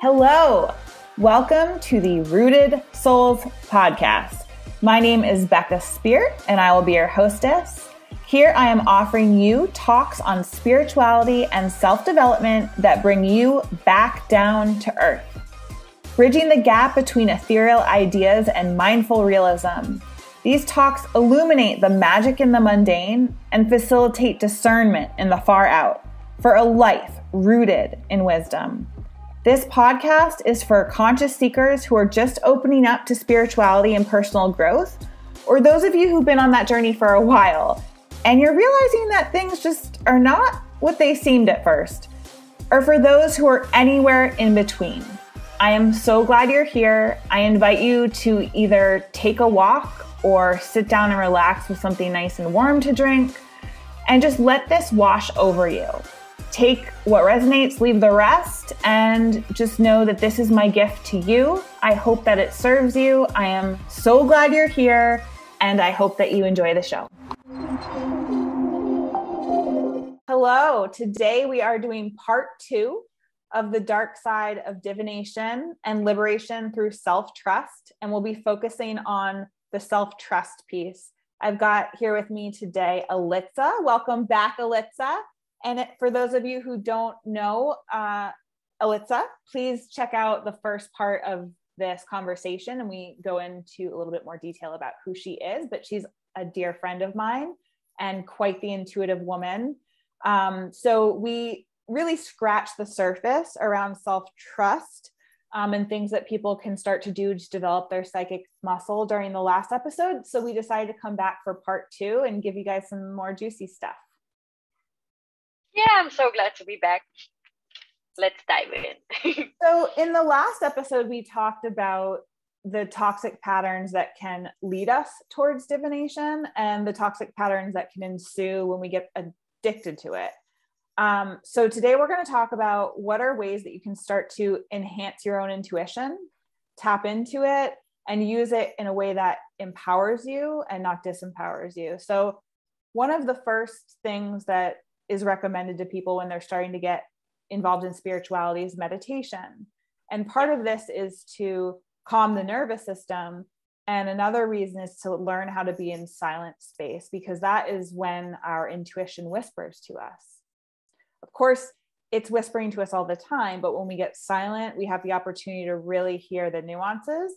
Hello. Welcome to the Rooted Souls podcast. My name is Becca Speert, and I will be your hostess. Here I am offering you talks on spirituality and self development that bring you back down to earth. Bridging the gap between ethereal ideas and mindful realism. These talks illuminate the magic in the mundane and facilitate discernment in the far out for a life rooted in wisdom. This podcast is for conscious seekers who are just opening up to spirituality and personal growth, or those of you who've been on that journey for a while and you're realizing that things just are not what they seemed at first, or for those who are anywhere in between. I am so glad you're here. I invite you to either take a walk or sit down and relax with something nice and warm to drink and just let this wash over you take what resonates, leave the rest, and just know that this is my gift to you. I hope that it serves you. I am so glad you're here, and I hope that you enjoy the show. Hello, today we are doing part two of the dark side of divination and liberation through self trust, and we'll be focusing on the self trust piece. I've got here with me today Elitsa. Welcome back, Elitsa. And it, for those of you who don't know uh, please check out the first part of this conversation and we go into a little bit more detail about who she is. But she's a dear friend of mine and quite the intuitive woman. Um, so we really scratch the surface around self trust um, and things that people can start to do to develop their psychic muscle during the last episode. So we decided to come back for part two and give you guys some more juicy stuff. Yeah, I'm so glad to be back. Let's dive in. so, in the last episode, we talked about the toxic patterns that can lead us towards divination and the toxic patterns that can ensue when we get addicted to it. Um, so, today we're going to talk about what are ways that you can start to enhance your own intuition, tap into it, and use it in a way that empowers you and not disempowers you. So, one of the first things that is recommended to people when they're starting to get involved in spirituality is meditation. And part of this is to calm the nervous system. And another reason is to learn how to be in silent space because that is when our intuition whispers to us. Of course, it's whispering to us all the time, but when we get silent, we have the opportunity to really hear the nuances.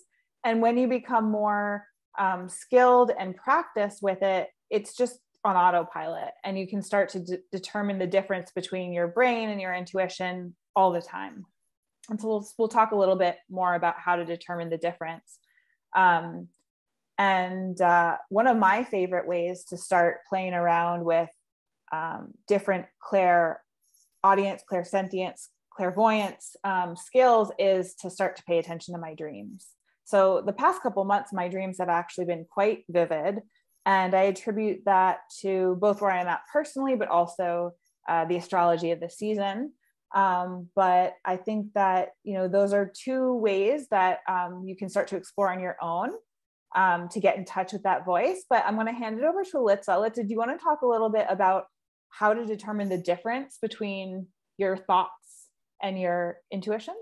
And when you become more um, skilled and practice with it, it's just on autopilot and you can start to d- determine the difference between your brain and your intuition all the time. And so we'll, we'll talk a little bit more about how to determine the difference. Um, and uh, one of my favorite ways to start playing around with um, different clair audience clairsentience clairvoyance um, skills is to start to pay attention to my dreams. So the past couple months my dreams have actually been quite vivid and I attribute that to both where I'm at personally, but also uh, the astrology of the season. Um, but I think that, you know, those are two ways that um, you can start to explore on your own um, to get in touch with that voice. But I'm going to hand it over to Litza. Litza, do you want to talk a little bit about how to determine the difference between your thoughts and your intuitions?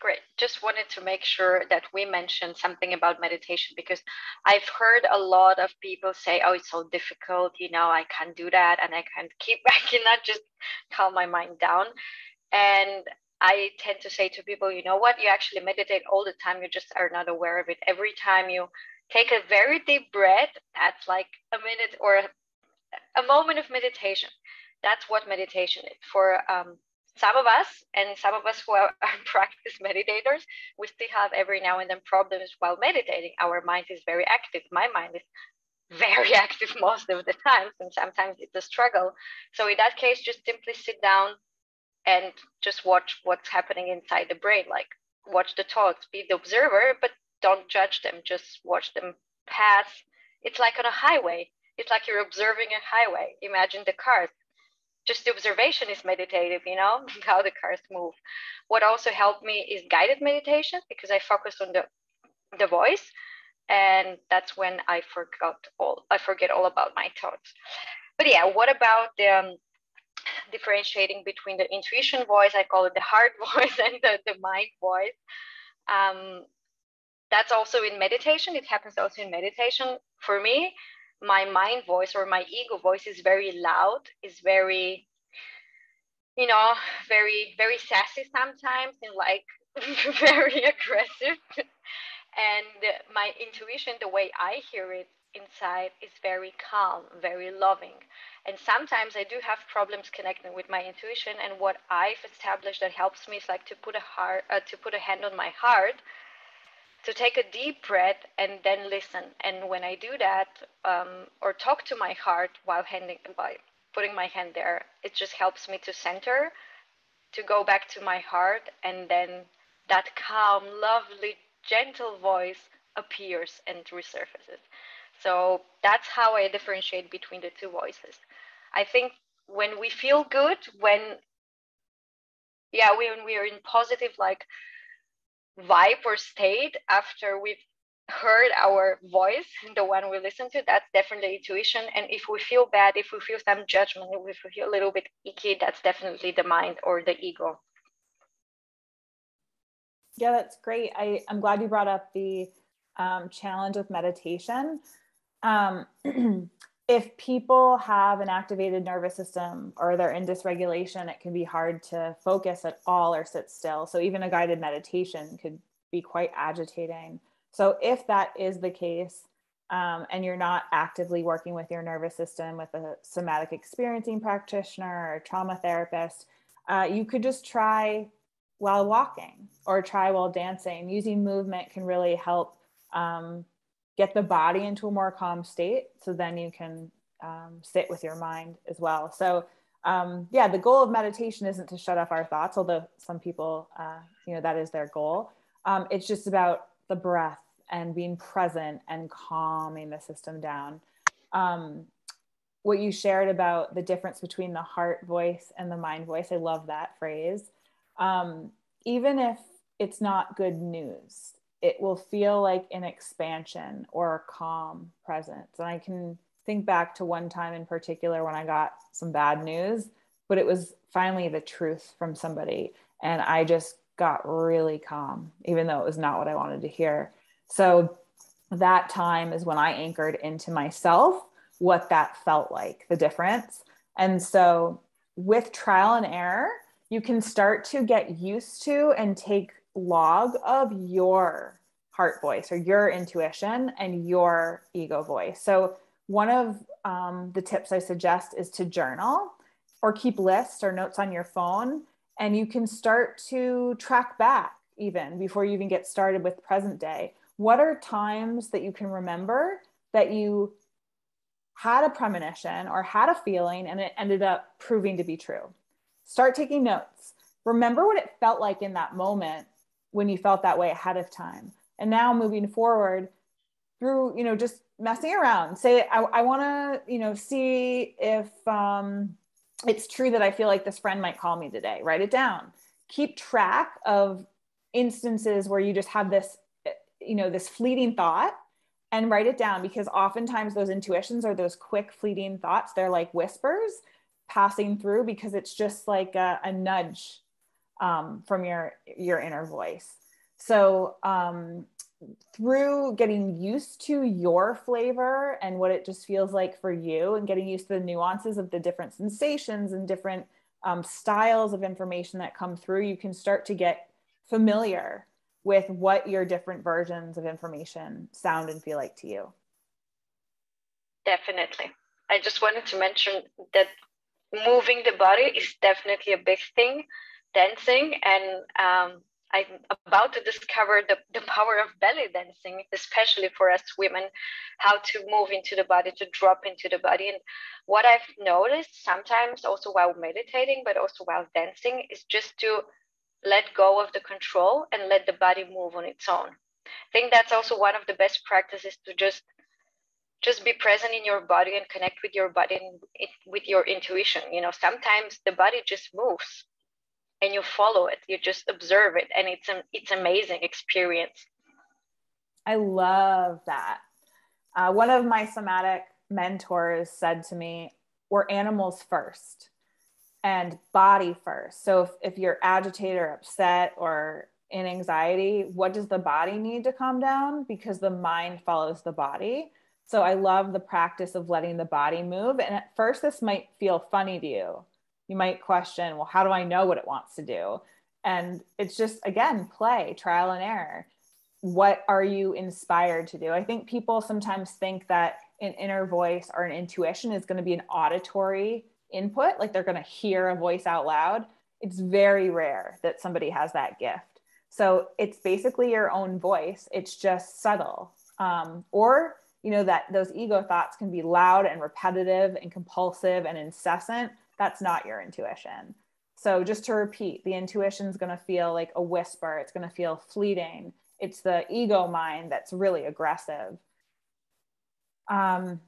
Great. Just wanted to make sure that we mentioned something about meditation because I've heard a lot of people say, oh, it's so difficult. You know, I can't do that and I can't keep, I cannot just calm my mind down. And I tend to say to people, you know what? You actually meditate all the time. You just are not aware of it. Every time you take a very deep breath, that's like a minute or a, moment of meditation. That's what meditation is. For um, some of us and some of us who are, are practice meditators we still have every now and then problems while meditating. Our mind is very active. My mind is very active most of the time and sometimes it's a struggle. So in that case just simply sit down and just watch what's happening inside the brain. Like watch the thoughts be the observer but don't judge them. Just watch them pass. It's like on a highway. It's like you're observing a highway. Imagine the cars just the observation is meditative, you know, how the cars move. What also helped me is guided meditation because I focused on the the voice, and that's when I forgot all I forget all about my thoughts. But yeah, what about the um, differentiating between the intuition voice, I call it the heart voice, and the, the mind voice. Um, that's also in meditation. It happens also in meditation. For me, my mind voice or my ego voice is very loud, is very, you know, very, very sassy sometimes and like very aggressive. and my intuition, the way I hear it inside, is very calm, very loving. And sometimes I do have problems connecting with my intuition. And what I've established that helps me is like to put a heart, uh, to put a hand on my heart to take a deep breath and then listen. And when I do that, um, or talk to my heart while handing by putting my hand there, it just helps me to center, to go back to my heart, and then that calm, lovely, gentle voice appears and resurfaces. So that's how I differentiate between the two voices. I think when we feel good, when yeah, when we are in positive like vibe or state after we've heard our voice, the one we listen to, that's definitely intuition. And if we feel bad, if we feel some judgment, if we feel a little bit icky, that's definitely the mind or the ego. Yeah, that's great. I, I'm glad you brought up the um, challenge with meditation. Um, if people have an activated nervous system or they're in dysregulation, it can be hard to focus at all or sit still. So even a guided meditation could be quite agitating. So if that is the case, um, and you're not actively working with your nervous system with a somatic experiencing practitioner or trauma therapist, uh, you could just try while walking or try while dancing. Using movement can really help um, get the body into a more calm state so then you can um, sit with your mind as well. So um, yeah the goal of meditation isn't to shut off our thoughts although some people uh, you know that is their goal. Um, it's just about the breath and being present and calming the system down. Um, what you shared about the difference between the heart voice and the mind voice i love that phrase. Um, even if it's not good news it will feel like an expansion or a calm presence. And I can think back to one time in particular when I got some bad news, but it was finally the truth from somebody. And I just got really calm, even though it was not what I wanted to hear. So that time is when I anchored into myself what that felt like, the difference. And so with trial and error, you can start to get used to and take log of your heart voice or your intuition and your ego voice. So, one of um, the tips I suggest is to journal or keep lists or notes on your phone. And you can start to track back even before you even get started with present day. What are times that you can remember that you had a premonition or had a feeling and it ended up proving to be true? Start taking notes. Remember what it felt like in that moment when you felt that way ahead of time. And now moving forward through, you know, just messing around, say, I, I want to, you know, see if um, it's true that I feel like this friend might call me today. Write it down. Keep track of instances where you just have this, you know, this fleeting thought and write it down because oftentimes those intuitions are those quick fleeting thoughts. They're like whispers passing through because it's just like a, a nudge um, from your your inner voice. So um, through getting used to your flavor and what it just feels like for you, and getting used to the nuances of the different sensations and different um, styles of information that come through, you can start to get familiar with what your different versions of information sound and feel like to you. Definitely. I just wanted to mention that moving the body is definitely a big thing dancing and um, i'm about to discover the, the power of belly dancing especially for us women how to move into the body to drop into the body. And what i've noticed sometimes also while meditating but also while dancing is just to let go of the control and let the body move on its own. I think that's also one of the best practices to just just be present in your body and connect with your body and with your intuition. You know sometimes the body just moves and you follow it you just observe it and it's an it's amazing experience i love that uh, one of my somatic mentors said to me we're animals first and body first. So if, if you're agitated or upset or in anxiety, what does the body need to calm down? Because the mind follows the body. So I love the practice of letting the body move. And at first, this might feel funny to you. You might question, well, how do I know what it wants to do? And it's just, again, play, trial and error. What are you inspired to do? I think people sometimes think that an inner voice or an intuition is going to be an auditory input, like they're going to hear a voice out loud. It's very rare that somebody has that gift. So it's basically your own voice. It's just subtle. Um, or, you know, that those ego thoughts can be loud and repetitive and compulsive and incessant. That's not your intuition. So just to repeat, the intuition is going to feel like a whisper. It's going to feel fleeting. It's the ego mind that's really aggressive. Um,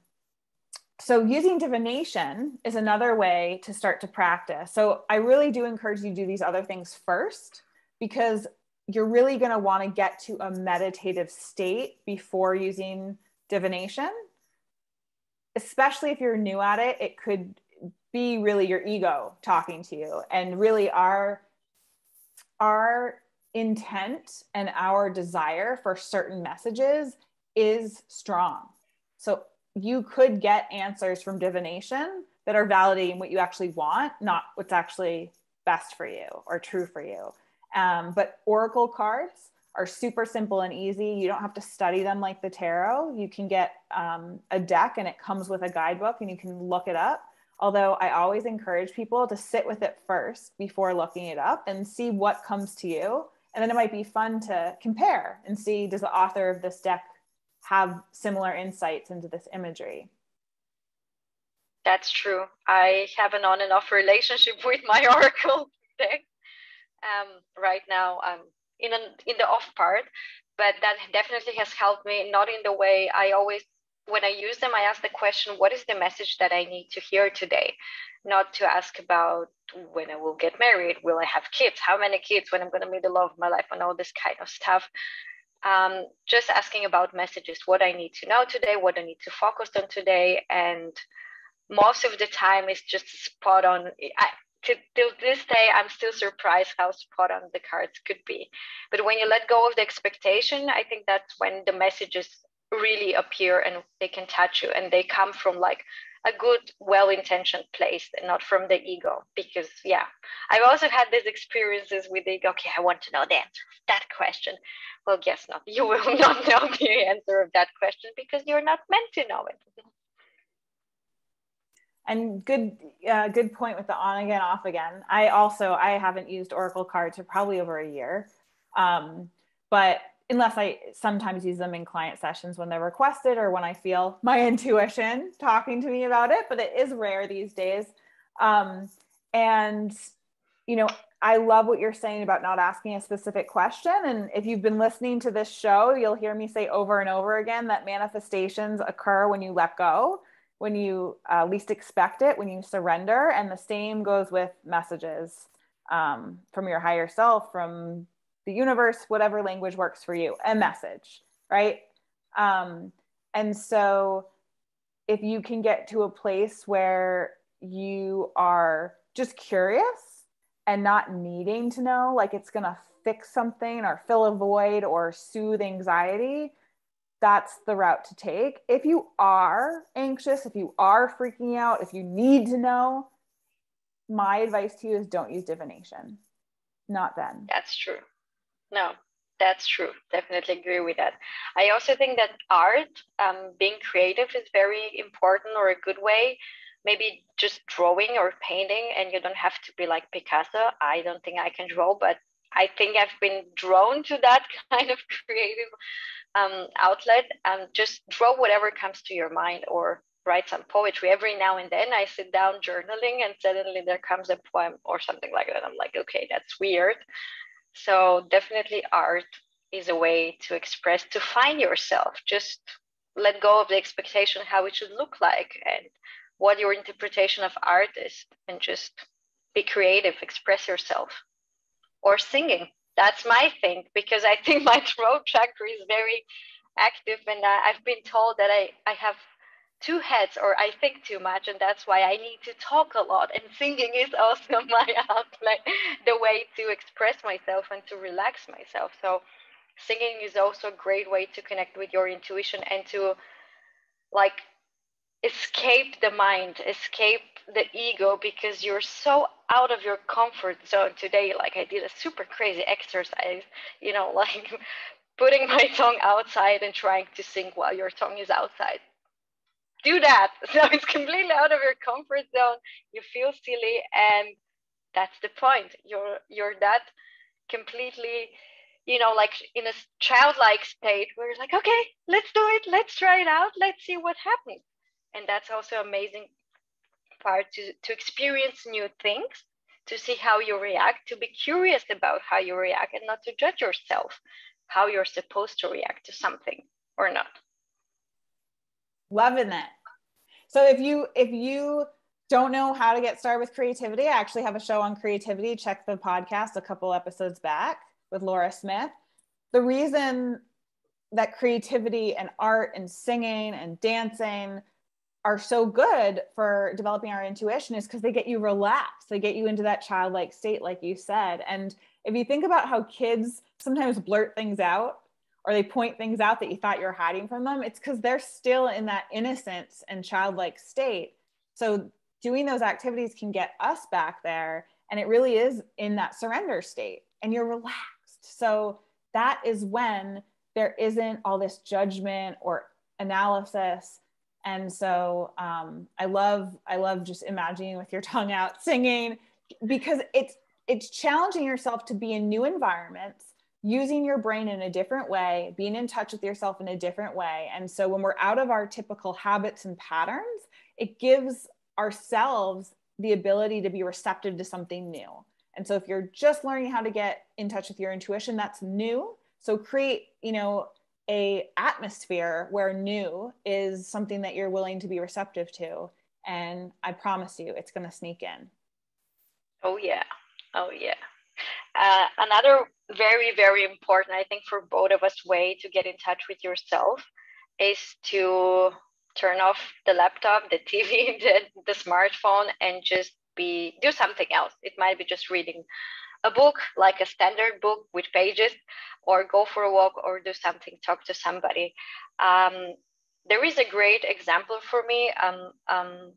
so using divination is another way to start to practice. So I really do encourage you to do these other things first because you're really going to want to get to a meditative state before using divination. Especially if you're new at it, it could be really your ego talking to you and really our our intent and our desire for certain messages is strong. So you could get answers from divination that are validating what you actually want, not what's actually best for you or true for you. Um, but oracle cards are super simple and easy. You don't have to study them like the tarot. You can get um, a deck and it comes with a guidebook and you can look it up. Although I always encourage people to sit with it first before looking it up and see what comes to you. And then it might be fun to compare and see does the author of this deck have similar insights into this imagery. That's true. I have an on and off relationship with my oracle deck. Um, right now, I'm in an, in the off part, but that definitely has helped me. Not in the way I always, when I use them, I ask the question, "What is the message that I need to hear today?" Not to ask about when I will get married, will I have kids, how many kids, when I'm going to meet the love of my life, and all this kind of stuff um, just asking about messages, what I need to know today, what I need to focus on today. And most of the time it's just spot on. I, to, to this day, I'm still surprised how spot on the cards could be. But when you let go of the expectation, I think that's when the messages really appear and they can touch you and they come from like a good, well intentioned place and not from the ego. Because, yeah, I've also had these experiences with the ego. Okay, I want to know the answer to that question. Well, guess not. You will not know the answer of that question because you're not meant to know it. And good, uh, good point with the on again, off again. I also I haven't used Oracle cards for probably over a year, um, but unless I sometimes use them in client sessions when they're requested or when I feel my intuition talking to me about it, but it is rare these days. Um, and, you know, I love what you're saying about not asking a specific question. And if you've been listening to this show, you'll hear me say over and over again that manifestations occur when you let go, when you uh, least expect it, when you surrender. And the same goes with messages um, from your higher self, from the universe, whatever language works for you, a message, right? Um, and so if you can get to a place where you are just curious and not needing to know, like it's going to fix something or fill a void or soothe anxiety, that's the route to take. If you are anxious, if you are freaking out, if you need to know, my advice to you is don't use divination. Not then. That's true. No, that's true. Definitely agree with that. I also think that art, um, being creative, is very important or a good way. Maybe just drawing or painting, and you don't have to be like Picasso. I don't think I can draw, but I think I've been drawn to that kind of creative um, outlet. And just draw whatever comes to your mind, or write some poetry. Every now and then, I sit down journaling, and suddenly there comes a poem or something like that. I'm like, okay, that's weird so definitely art is a way to express, to find yourself. Just let go of the expectation how it should look like and what your interpretation of art is, and just be creative, express yourself. Or singing. That's my thing because I think my throat chakra is very active, and I've been told that I, I have two heads or I think too much, and that's why I need to talk a lot. And singing is also my um, outlet, the way to express myself and to relax myself. So, singing is also a great way to connect with your intuition and to like escape the mind, escape the ego because you're so out of your comfort zone today. Like I did a super crazy exercise, you know, like putting my tongue outside and trying to sing while your tongue is outside. Do that. So it's completely out of your comfort zone. You feel silly and that's the point. You're you're that completely you know, like in a childlike state where it's like, okay, let's do it, let's try it out, let's see what happens. And that's also amazing part to, to experience new things, to see how you react, to be curious about how you react and not to judge yourself how you're supposed to react to something or not. Loving it. So if you if you don't know how to get started with creativity, I actually have a show on creativity. Check the podcast a couple episodes back with Laura Smith. The reason that creativity and art and singing and dancing are so good for developing our intuition is because they get you relaxed. They get you into that childlike state, like you said. And if you think about how kids sometimes blurt things out or they point things out that you thought you were hiding from them, it's because they're still in that innocence and childlike state. So doing those activities can get us back there. And it really is in that surrender state and you're relaxed. So that is when there isn't all this judgment or analysis and so um, i love i love just imagining with your tongue out singing because it's it's challenging yourself to be in new environments using your brain in a different way being in touch with yourself in a different way. And so when we're out of our typical habits and patterns it gives ourselves the ability to be receptive to something new. And so if you're just learning how to get in touch with your intuition that's new. So create you know a atmosphere where new is something that you're willing to be receptive to. And i promise you it's going to sneak in. Oh yeah. Oh yeah. Uh, another very very important i think for both of us way to get in touch with yourself is to turn off the laptop the tv the, the smartphone and just be do something else. It might be just reading a book like a standard book with pages or go for a walk or do something talk to somebody. Um, there is a great example for me. Um, um,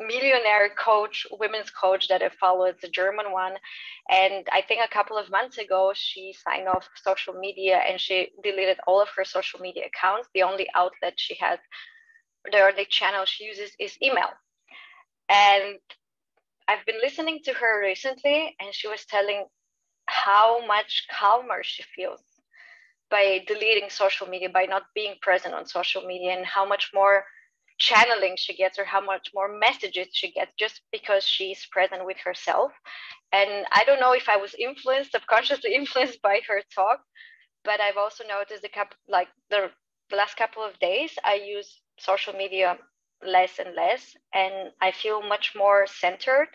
millionaire coach women's coach that i follow it's a german one. And i think a couple of months ago she signed off social media and she deleted all of her social media accounts. The only outlet she has the only channel she uses is email. And I've been listening to her recently, and she was telling how much calmer she feels by deleting social media, by not being present on social media, and how much more channeling she gets or how much more messages she gets just because she's present with herself. And I don't know if I was influenced, subconsciously influenced by her talk, but I've also noticed a couple, like the last couple of days, I use social media less and less, and I feel much more centered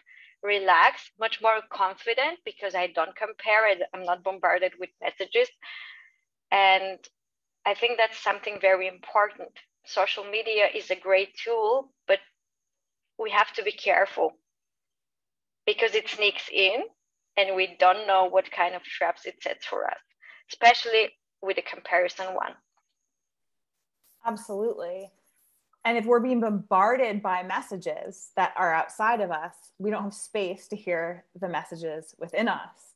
relaxed, much more confident because I don't compare it. I'm not bombarded with messages. And I think that's something very important. Social media is a great tool, but we have to be careful because it sneaks in and we don't know what kind of traps it sets for us, especially with the comparison one. Absolutely. And if we're being bombarded by messages that are outside of us, we don't have space to hear the messages within us.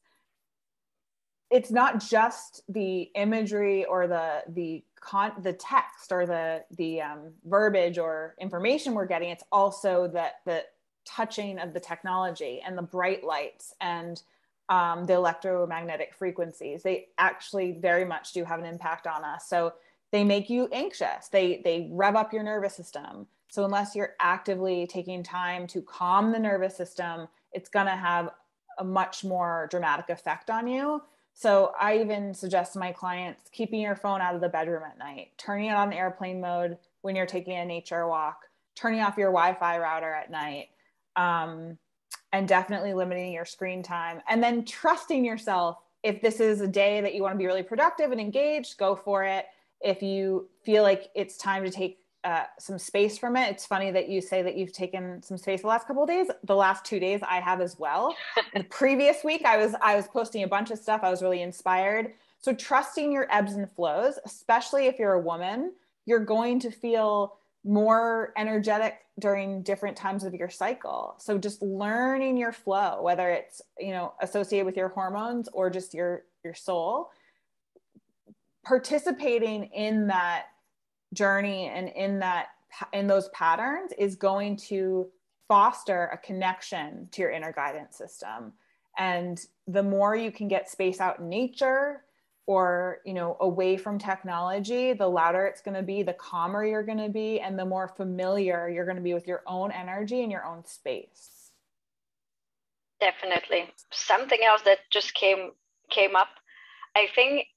It's not just the imagery or the the con the text or the the um, verbiage or information we're getting. It's also that the touching of the technology and the bright lights and um, the electromagnetic frequencies. They actually very much do have an impact on us. So they make you anxious they they rev up your nervous system so unless you're actively taking time to calm the nervous system it's going to have a much more dramatic effect on you so i even suggest to my clients keeping your phone out of the bedroom at night turning it on airplane mode when you're taking a nature walk turning off your wi-fi router at night um, and definitely limiting your screen time and then trusting yourself. If this is a day that you want to be really productive and engaged go for it. If you feel like it's time to take uh, some space from it. It's funny that you say that you've taken some space the last couple of days. The last two days I have as well. the previous week I was I was posting a bunch of stuff. I was really inspired. So trusting your ebbs and flows, especially if you're a woman, you're going to feel more energetic during different times of your cycle. So just learning your flow, whether it's, you know, associated with your hormones or just your your soul, participating in that journey and in that in those patterns is going to foster a connection to your inner guidance system. And the more you can get space out in nature or you know away from technology the louder it's going to be the calmer you're going to be and the more familiar you're going to be with your own energy and your own space. Definitely. Something else that just came came up i think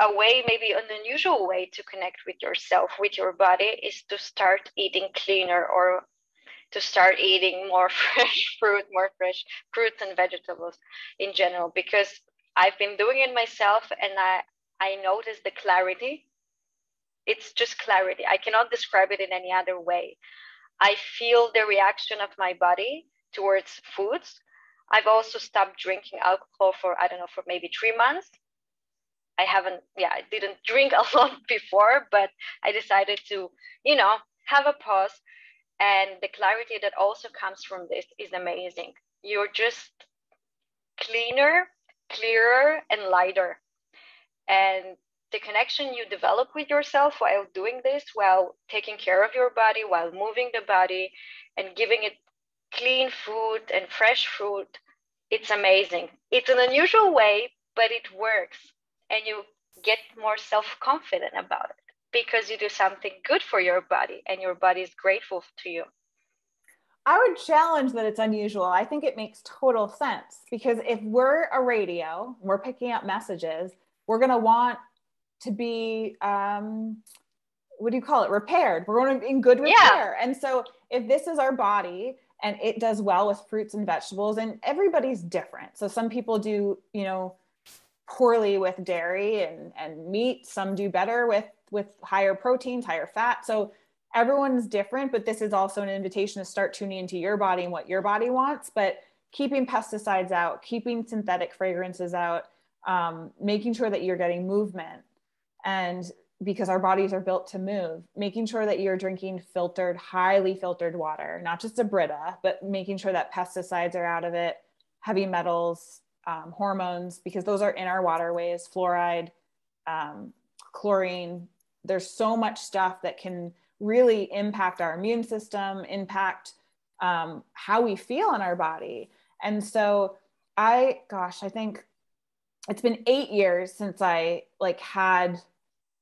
a way, maybe an unusual way to connect with yourself, with your body, is to start eating cleaner or to start eating more fresh fruit, more fresh fruits and vegetables in general. Because I've been doing it myself and I, I notice the clarity. It's just clarity. I cannot describe it in any other way. I feel the reaction of my body towards foods. I've also stopped drinking alcohol for, I don't know, for maybe three months I haven't, yeah, I didn't drink a lot before, but I decided to, you know, have a pause. And the clarity that also comes from this is amazing. You're just cleaner, clearer, and lighter. And the connection you develop with yourself while doing this, while taking care of your body, while moving the body and giving it clean food and fresh fruit, it's amazing. It's an unusual way, but it works and you get more self-confident about it because you do something good for your body and your body is grateful to you I would challenge that it's unusual. I think it makes total sense because if we're a radio, we're picking up messages, we're going to want to be, um, what do you call it? Repaired. We're going to be in good repair. Yeah. And so if this is our body and it does well with fruits and vegetables, and everybody's different. So some people do, you know, poorly with dairy and, and meat. Some do better with, with higher proteins, higher fat. So everyone's different, but this is also an invitation to start tuning into your body and what your body wants. But keeping pesticides out, keeping synthetic fragrances out, um, making sure that you're getting movement. And because our bodies are built to move, making sure that you're drinking filtered, highly filtered water, not just a Brita, but making sure that pesticides are out of it, heavy metals, um, hormones because those are in our waterways fluoride um, chlorine. There's so much stuff that can really impact our immune system impact um, how we feel in our body. And so i gosh i think it's been eight years since i like had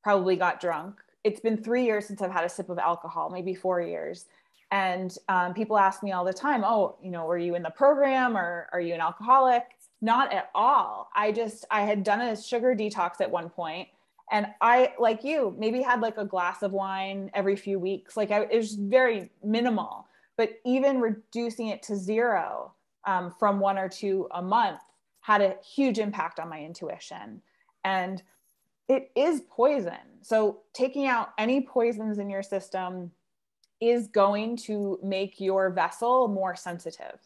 probably got drunk. It's been three years since i've had a sip of alcohol maybe four years. And um, people ask me all the time oh you know were you in the program or are you an alcoholic not at all. I just, I had done a sugar detox at one point and I, like you, maybe had like a glass of wine every few weeks. Like I, it was very minimal, but even reducing it to zero um, from one or two a month had a huge impact on my intuition. And it is poison. So taking out any poisons in your system is going to make your vessel more sensitive.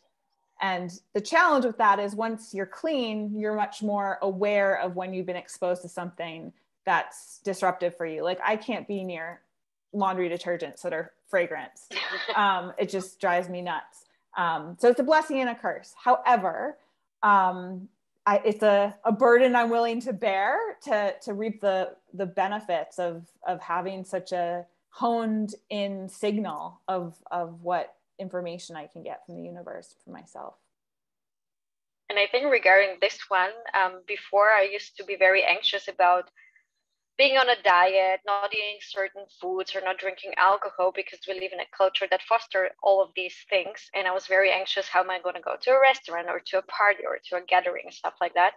And the challenge with that is once you're clean, you're much more aware of when you've been exposed to something that's disruptive for you. Like I can't be near laundry detergents that are fragrance. Um, it just drives me nuts. Um, so it's a blessing and a curse. However, um, I, it's a, a burden I'm willing to bear to, to reap the, the benefits of, of having such a honed in signal of, of what information I can get from the universe for myself. And I think regarding this one, um, before I used to be very anxious about being on a diet, not eating certain foods, or not drinking alcohol because we live in a culture that foster all of these things. And I was very anxious how am I going to go to a restaurant or to a party or to a gathering, stuff like that.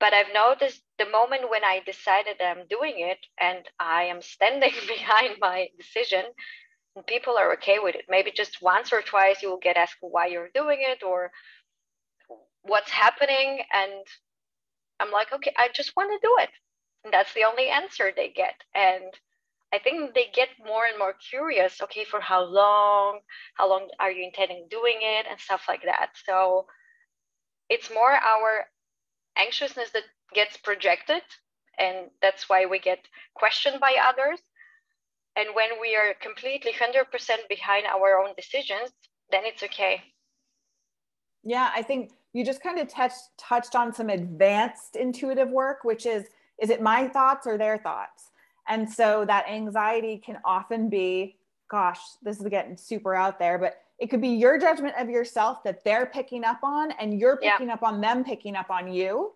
But I've noticed the moment when I decided I'm doing it and I am standing behind my decision, people are okay with it. Maybe just once or twice you will get asked why you're doing it or what's happening. And I'm like, okay, I just want to do it. And that's the only answer they get. And I think they get more and more curious. Okay, for how long? How long are you intending doing it, and stuff like that. So it's more our anxiousness that gets projected, and that's why we get questioned by others. And when we are completely 100% behind our own decisions, then it's okay. Yeah, I think you just kind of touched touched on some advanced intuitive work, which is is it my thoughts or their thoughts? And so that anxiety can often be, gosh, this is getting super out there, but it could be your judgment of yourself that they're picking up on and you're picking yeah. up on them picking up on you.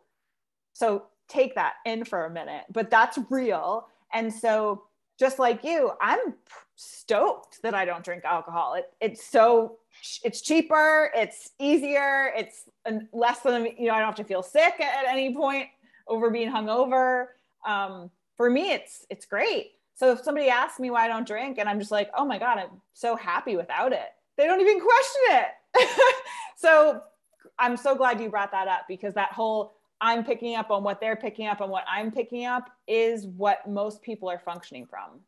So take that in for a minute, but that's real. And so just like you, I'm stoked that I don't drink alcohol. It, it's so it's cheaper, it's easier, it's less than you know. I don't have to feel sick at, any point over being hungover. Um, for me, it's it's great. So if somebody asks me why I don't drink, and I'm just like, oh my god, I'm so happy without it. They don't even question it. so I'm so glad you brought that up because that whole I'm picking up on what they're picking up on what I'm picking up is what most people are functioning from.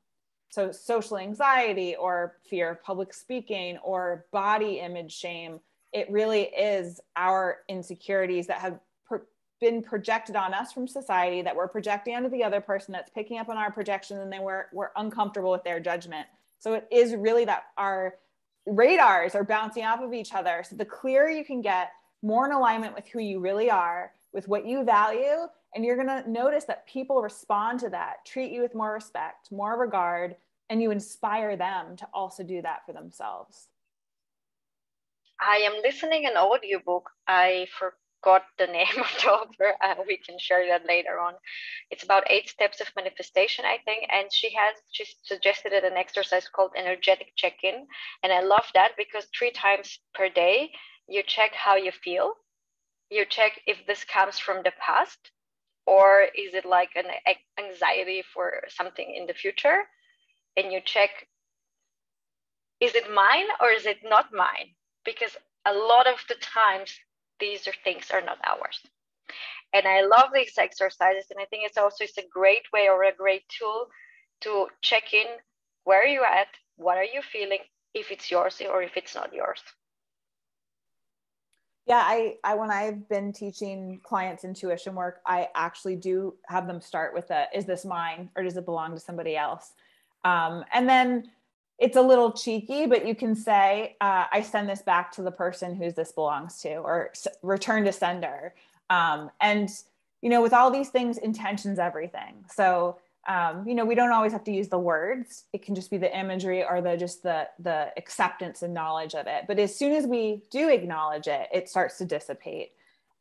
So, social anxiety or fear of public speaking or body image shame, it really is our insecurities that have been projected on us from society that we're projecting onto the other person that's picking up on our projection and then we're, we're uncomfortable with their judgment. So, it is really that our radars are bouncing off of each other. So, the clearer you can get more in alignment with who you really are with what you value and you're going to notice that people respond to that treat you with more respect more regard and you inspire them to also do that for themselves. I am listening an audiobook. I forgot the name of the author. Uh, we can share that later on. It's about eight steps of manifestation i think and she has she suggested an exercise called energetic check-in and i love that because three times per day you check how you feel. You check if this comes from the past or is it like an anxiety for something in the future? And you check is it mine or is it not mine? Because a lot of the times these are things are not ours. And i love these exercises and i think it's also it's a great way or a great tool to check in where you're you at what are you feeling if it's yours or if it's not yours yeah, I, I when I've been teaching clients intuition work, I actually do have them start with a is this mine or does it belong to somebody else? Um, and then it's a little cheeky, but you can say, uh, I send this back to the person who this belongs to, or return to sender. Um, and you know, with all these things, intentions everything. So um, you know we don't always have to use the words. It can just be the imagery or the just the the acceptance and knowledge of it. But as soon as we do acknowledge it it starts to dissipate.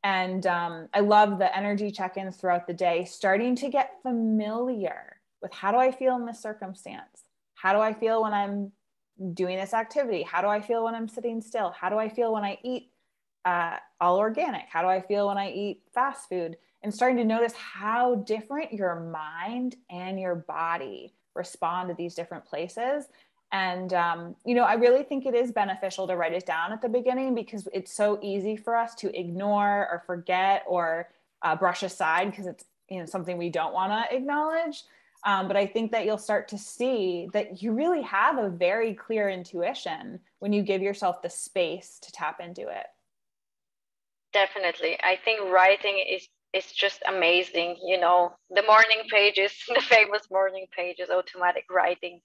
And um, i love the energy check-ins throughout the day starting to get familiar with how do i feel in this circumstance? How do i feel when i'm doing this activity? How do i feel when i'm sitting still? How do i feel when i eat uh, all organic? How do i feel when i eat fast food and starting to notice how different your mind and your body respond to these different places. And, um, you know, I really think it is beneficial to write it down at the beginning because it's so easy for us to ignore or forget or uh, brush aside because it's, you know, something we don't want to acknowledge. Um, but I think that you'll start to see that you really have a very clear intuition when you give yourself the space to tap into it. Definitely. I think writing is it's just amazing you know the morning pages the famous morning pages automatic writing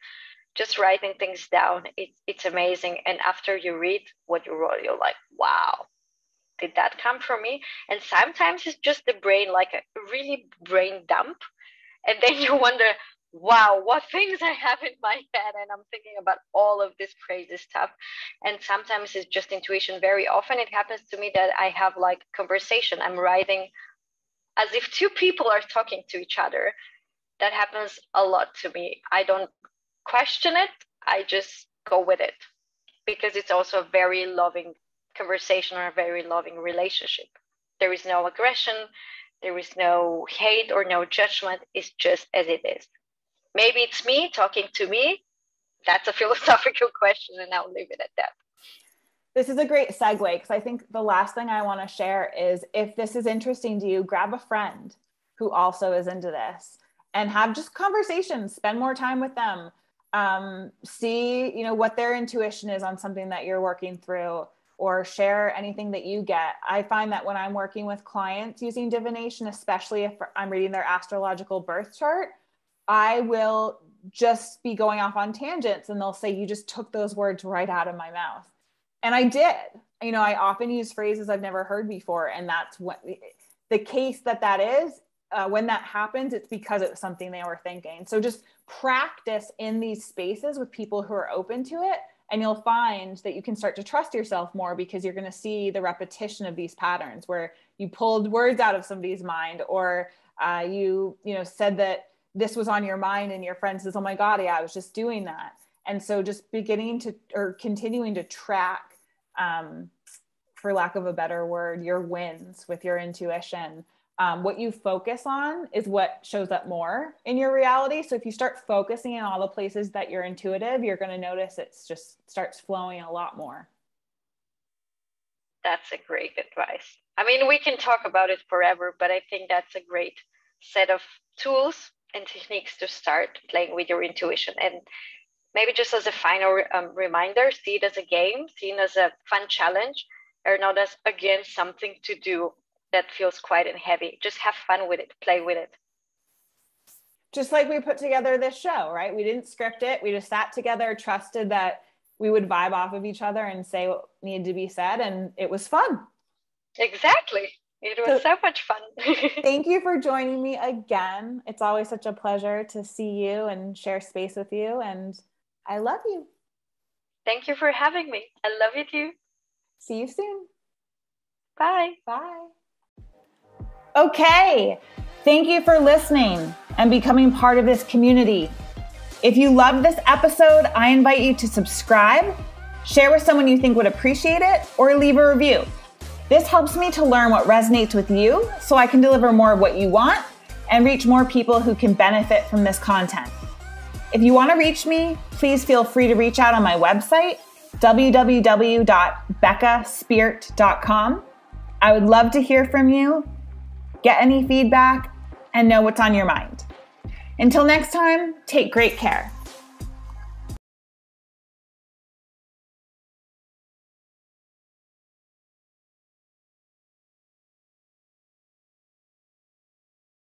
just writing things down. It, it's amazing. And after you read what you wrote you're like wow did that come from me? And sometimes it's just the brain like a really brain dump. And then you wonder wow what things i have in my head? And i'm thinking about all of this crazy stuff. And sometimes it's just intuition. Very often it happens to me that i have like conversation. I'm writing as if two people are talking to each other. That happens a lot to me. I don't question it, I just go with it because it's also a very loving conversation or a very loving relationship. There is no aggression, there is no hate or no judgment. It's just as it is. Maybe it's me talking to me. That's a philosophical question, and I'll leave it at that this is a great segue because I think the last thing I want to share is if this is interesting to you, grab a friend who also is into this and have just conversations, spend more time with them. Um, see, you know, what their intuition is on something that you're working through or share anything that you get. I find that when I'm working with clients using divination, especially if I'm reading their astrological birth chart, I will just be going off on tangents and they'll say, You just took those words right out of my mouth. And I did. You know, I often use phrases I've never heard before. And that's what the case that that is. Uh, when that happens, it's because it was something they were thinking. So just practice in these spaces with people who are open to it and you'll find that you can start to trust yourself more because you're going to see the repetition of these patterns where you pulled words out of somebody's mind or uh, you you know said that this was on your mind and your friend says oh my god yeah i was just doing that and so just beginning to or continuing to track um, for lack of a better word your wins with your intuition um, what you focus on is what shows up more in your reality. So if you start focusing in all the places that you're intuitive, you're going to notice it's just starts flowing a lot more. That's a great advice. I mean, we can talk about it forever, but I think that's a great set of tools and techniques to start playing with your intuition. And maybe just as a final um, reminder, see it as a game, see it as a fun challenge, or not as again something to do that feels quite and heavy. Just have fun with it, play with it. Just like we put together this show, right? We didn't script it. We just sat together, trusted that we would vibe off of each other and say what needed to be said. And it was fun. Exactly. It was so, so much fun. thank you for joining me again. It's always such a pleasure to see you and share space with you. And I love you. Thank you for having me. I love you too. See you soon. Bye. Bye. Okay, thank you for listening and becoming part of this community. If you loved this episode, I invite you to subscribe, share with someone you think would appreciate it, or leave a review. This helps me to learn what resonates with you so I can deliver more of what you want and reach more people who can benefit from this content. If you want to reach me, please feel free to reach out on my website, www.beccaspeert.com. I would love to hear from you get any feedback, and know what's on your mind. Until next time, take great care.